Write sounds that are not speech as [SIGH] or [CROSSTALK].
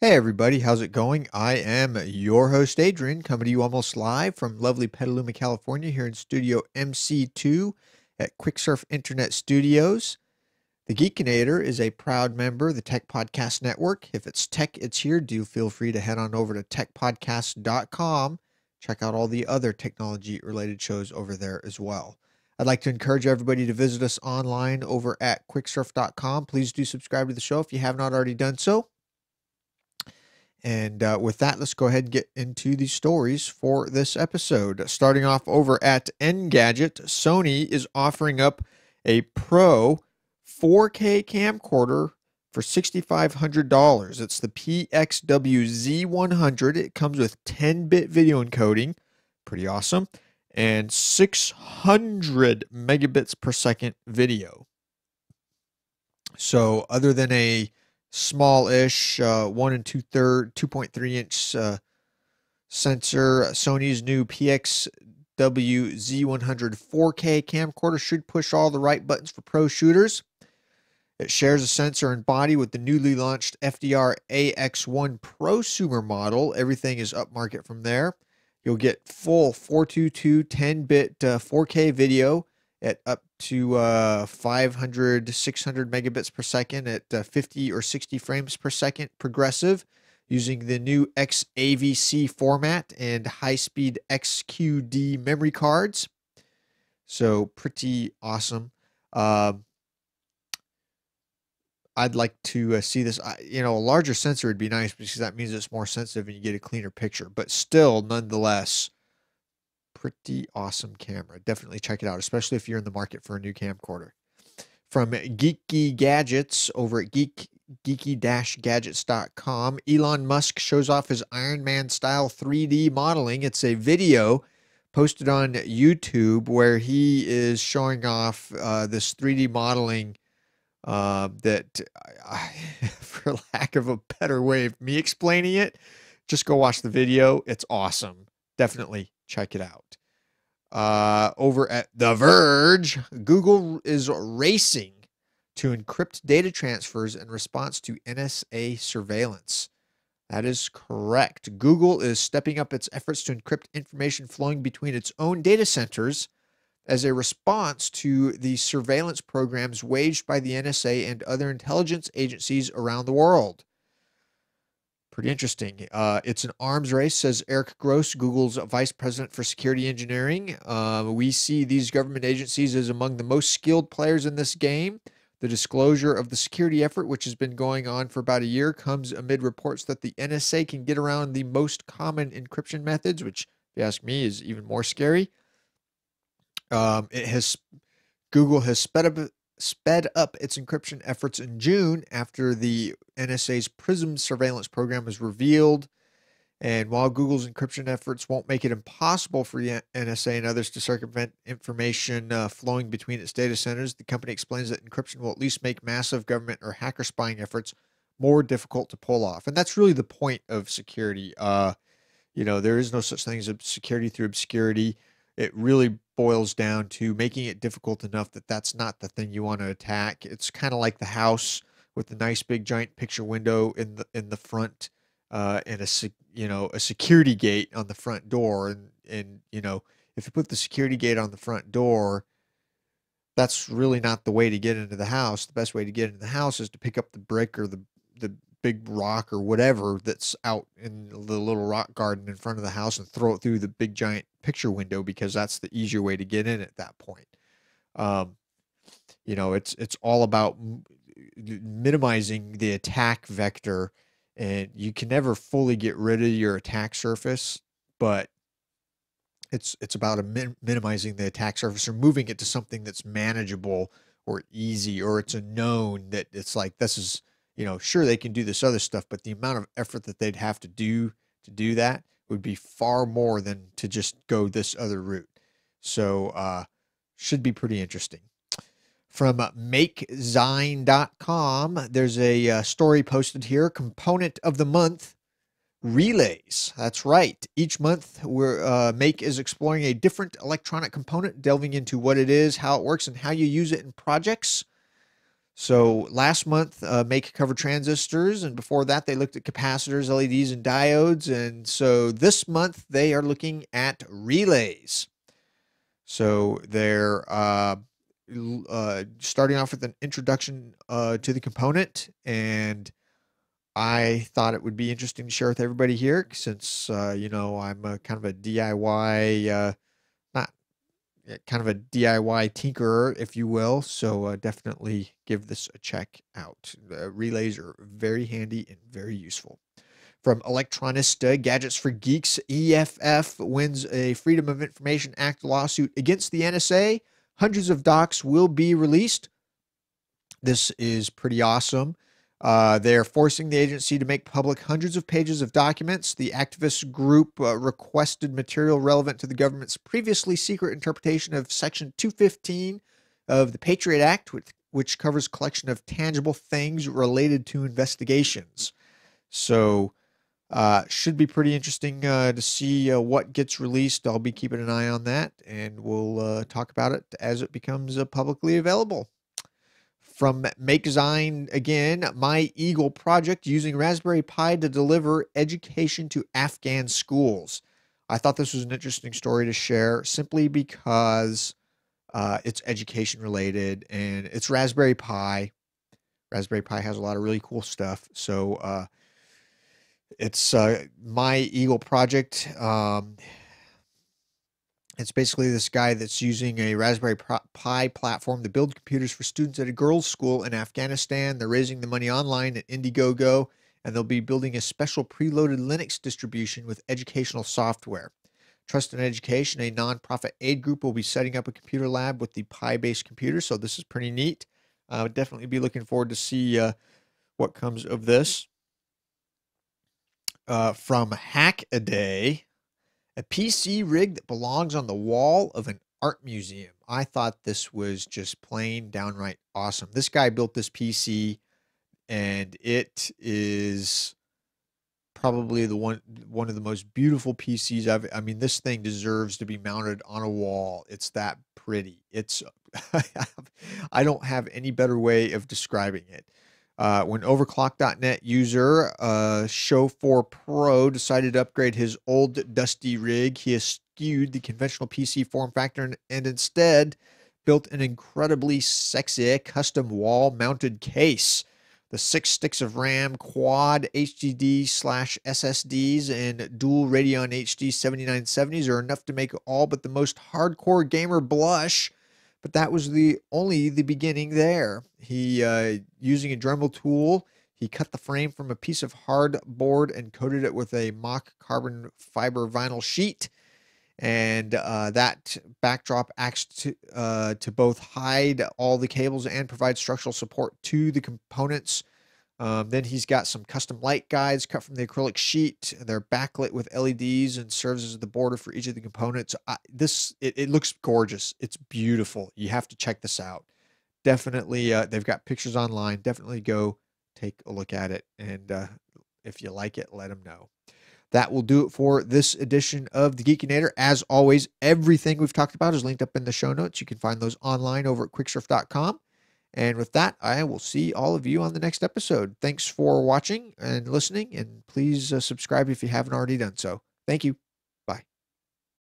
Hey everybody, how's it going? I am your host Adrian, coming to you almost live from lovely Petaluma, California, here in Studio MC2 at Quicksurf Internet Studios. The Geekinator is a proud member of the Tech Podcast Network. If it's tech, it's here. Do feel free to head on over to techpodcast.com. Check out all the other technology related shows over there as well. I'd like to encourage everybody to visit us online over at quicksurf.com. Please do subscribe to the show if you have not already done so. And uh, with that, let's go ahead and get into the stories for this episode. Starting off over at Engadget, Sony is offering up a Pro 4K camcorder for $6,500. It's the PXW Z100. It comes with 10 bit video encoding, pretty awesome, and 600 megabits per second video. So, other than a small-ish uh, one and two third 2.3 inch uh, sensor. Sony's new pxw z100 4k camcorder should push all the right buttons for pro shooters. It shares a sensor and body with the newly launched fdr ax1 prosumer model. Everything is upmarket from there. You'll get full 422 10-bit uh, 4k video at up to uh, 500 to 600 megabits per second at uh, 50 or 60 frames per second progressive using the new XAVC format and high speed XQD memory cards. So, pretty awesome. Uh, I'd like to uh, see this. you know, a larger sensor would be nice because that means it's more sensitive and you get a cleaner picture. But still, nonetheless, pretty awesome camera. Definitely check it out, especially if you're in the market for a new camcorder. From Geeky Gadgets over at geek geeky-gadgets.com, Elon Musk shows off his Iron Man style 3D modeling. It's a video posted on YouTube where he is showing off uh, this 3D modeling uh, that, I, [LAUGHS] for lack of a better way of me explaining it, just go watch the video. It's awesome. Definitely check it out. Uh, over at The Verge, Google is racing to encrypt data transfers in response to NSA surveillance. That is correct. Google is stepping up its efforts to encrypt information flowing between its own data centers as a response to the surveillance programs waged by the NSA and other intelligence agencies around the world. Pretty interesting. Uh, it's an arms race, says Eric Grosse, Google's vice president for security engineering. Uh, we see these government agencies as among the most skilled players in this game. The disclosure of the security effort, which has been going on for about a year, comes amid reports that the NSA can get around the most common encryption methods, which, if you ask me, is even more scary. Um, it has Google has sped up sped up its encryption efforts in June after the NSA's PRISM surveillance program was revealed. And while Google's encryption efforts won't make it impossible for the NSA and others to circumvent information uh, flowing between its data centers, the company explains that encryption will at least make massive government or hacker spying efforts more difficult to pull off. And that's really the point of security. Uh, you know, there is no such thing as security through obscurity it really boils down to making it difficult enough that that's not the thing you want to attack. It's kind of like the house with the nice big giant picture window in the in the front, uh, and a you know a security gate on the front door, and and you know if you put the security gate on the front door, that's really not the way to get into the house. The best way to get into the house is to pick up the brick or the the big rock or whatever that's out in the little rock garden in front of the house and throw it through the big giant picture window because that's the easier way to get in at that point. Um, you know, it's it's all about minimizing the attack vector, and you can never fully get rid of your attack surface, but it's it's about min- minimizing the attack surface or moving it to something that's manageable or easy or it's a known that it's like this is you know, sure they can do this other stuff, but the amount of effort that they'd have to do to do that would be far more than to just go this other route. So, uh, should be pretty interesting. From makezine.com, there's a uh, story posted here component of the month relays. That's right. Each month, we're, uh, Make is exploring a different electronic component, delving into what it is, how it works, and how you use it in projects. So last month, uh, Make covered transistors, and before that, they looked at capacitors, LEDs, and diodes. And so this month, they are looking at relays. So they're uh, uh, starting off with an introduction uh, to the component, and I thought it would be interesting to share with everybody here since uh, you know I'm a, kind of a DIY uh, kind of a DIY tinkerer, if you will. So uh, definitely give this a check out. The relays are very handy and very useful. From Electronista, Gadgets for Geeks, EFF wins a Freedom of Information Act lawsuit against the NSA. Hundreds of docs will be released. This is pretty awesome. Uh, they're forcing the agency to make public hundreds of pages of documents. The activist group uh, requested material relevant to the government's previously secret interpretation of Section 215 of the Patriot Act, which, which covers collection of tangible things related to investigations. So, uh, should be pretty interesting uh, to see uh, what gets released. I'll be keeping an eye on that, and we'll talk about it as it becomes publicly available from MakeZine again, My Eagle project using Raspberry Pi to deliver education to Afghan schools. I thought this was an interesting story to share simply because uh, it's education related and it's Raspberry Pi. Raspberry Pi has a lot of really cool stuff. So uh, it's uh, My Eagle project. Um, it's basically this guy that's using a Raspberry Pi platform to build computers for students at a girls' school in Afghanistan. They're raising the money online at Indiegogo, and they'll be building a special preloaded Linux distribution with educational software. Trust in Education, a nonprofit aid group, will be setting up a computer lab with the Pi-based computer. So this is pretty neat. I uh, would definitely be looking forward to see uh, what comes of this. Uh, from Hack a PC rig that belongs on the wall of an art museum. I thought this was just plain downright awesome. This guy built this PC and it is probably the one one of the most beautiful PCs I've I mean this thing deserves to be mounted on a wall. It's that pretty. It's [LAUGHS] I don't have any better way of describing it. Uh, when Overclock.net user uh, Show4 Pro decided to upgrade his old dusty rig, he eschewed the conventional PC form factor and, and instead built an incredibly sexy custom wall mounted case. The six sticks of RAM, quad HDD slash SSDs, and dual Radeon HD 7970s are enough to make all but the most hardcore gamer blush but that was the only the beginning there. He uh, using a Dremel tool, he cut the frame from a piece of hard board and coated it with a mock carbon fiber vinyl sheet. And uh, that backdrop acts to, uh, to both hide all the cables and provide structural support to the components um, then he's got some custom light guides cut from the acrylic sheet. They're backlit with LEDs and serves as the border for each of the components. I, this it, it, looks gorgeous. It's beautiful. You have to check this out. Definitely, uh, they've got pictures online. Definitely go take a look at it, and uh, if you like it, let them know. That will do it for this edition of the Geekinator. As always, everything we've talked about is linked up in the show notes. You can find those online over at quicksurf.com. And with that, I will see all of you on the next episode. Thanks for watching and listening, and please uh, subscribe if you haven't already done so. Thank you.